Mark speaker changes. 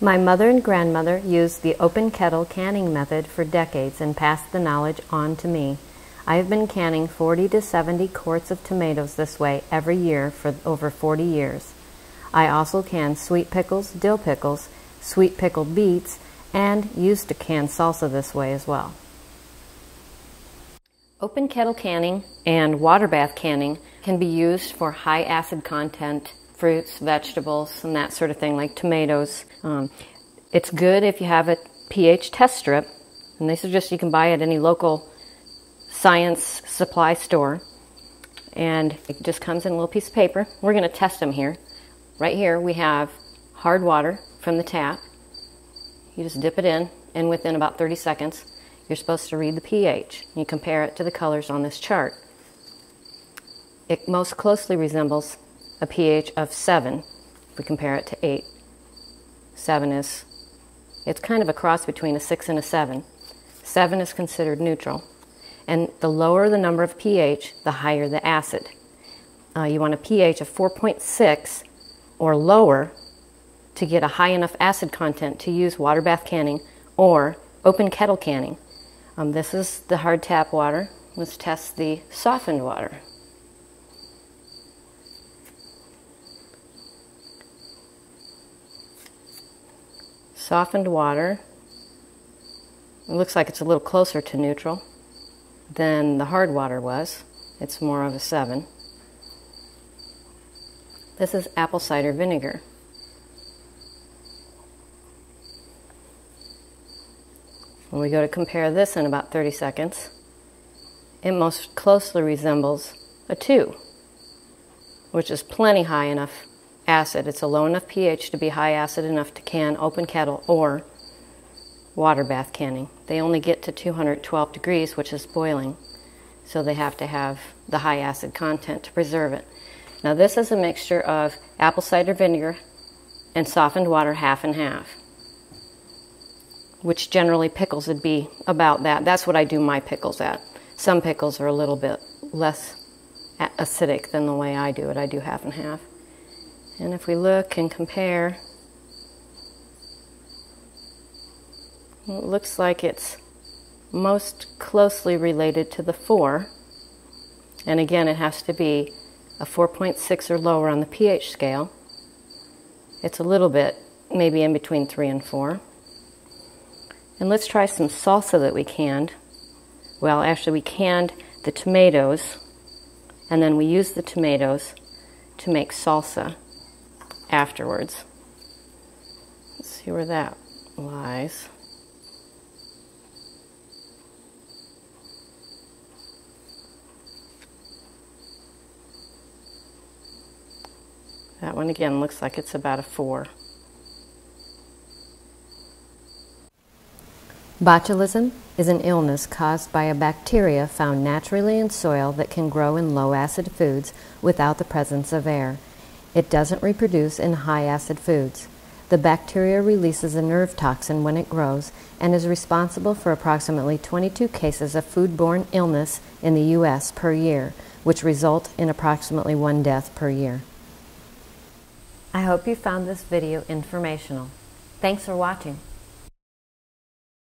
Speaker 1: My mother and grandmother used the open kettle canning method for decades and passed the knowledge on to me. I have been canning 40 to 70 quarts of tomatoes this way every year for over 40 years. I also can sweet pickles, dill pickles, sweet pickled beets, and used to can salsa this way as well. Open kettle canning and water bath canning can be used for high acid content fruits, vegetables, and that sort of thing, like tomatoes. Um, it's good if you have a pH test strip, and they suggest you can buy at any local science supply store. And it just comes in a little piece of paper. We're going to test them here. Right here, we have hard water from the tap. You just dip it in, and within about 30 seconds, you're supposed to read the pH. You compare it to the colors on this chart. It most closely resembles a pH of 7 if we compare it to 8. 7 is, it's kind of a cross between a 6 and a 7. 7 is considered neutral. And the lower the number of pH, the higher the acid. Uh, you want a pH of 4.6 or lower to get a high enough acid content to use water bath canning or open kettle canning. Um, this is the hard tap water. Let's test the softened water. Softened water. It looks like it's a little closer to neutral than the hard water was. It's more of a 7. This is apple cider vinegar. When we go to compare this in about 30 seconds, it most closely resembles a 2, which is plenty high enough acid. It's a low enough pH to be high acid enough to can open kettle or water bath canning. They only get to 212 degrees, which is boiling, so they have to have the high acid content to preserve it. Now, this is a mixture of apple cider vinegar and softened water, half and half, which generally pickles would be about that. That's what I do my pickles at. Some pickles are a little bit less acidic than the way I do it. I do half and half. And if we look and compare, it looks like it's most closely related to the 4. And again, it has to be a 4.6 or lower on the pH scale. It's a little bit, maybe in between 3 and 4. And let's try some salsa that we canned. Well, actually, we canned the tomatoes, and then we used the tomatoes to make salsa afterwards. Let's see where that lies. That one again looks like it's about a four. Botulism is an illness caused by a bacteria found naturally in soil that can grow in low acid foods without the presence of air. It doesn't reproduce in high acid foods. The bacteria releases a nerve toxin when it grows and is responsible for approximately 22 cases of foodborne illness in the U.S. per year, which result in approximately one death per year. I hope you found this video informational. Thanks for watching.